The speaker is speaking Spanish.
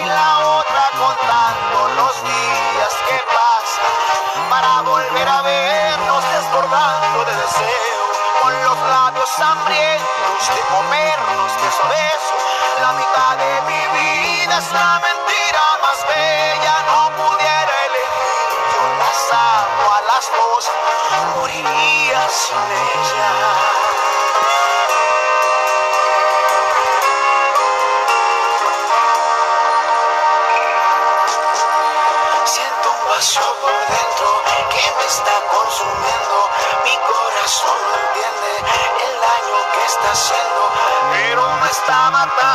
y la otra contando los días que pasan para volver a vernos desbordando de deseo con los labios hambrientos de comernos de su la mitad de mi vida es la mentira más bella no pudiera elegir yo las amo a las dos moriría sin ella. Por dentro que me está consumiendo. Mi corazón no entiende el daño que está haciendo, pero me está matando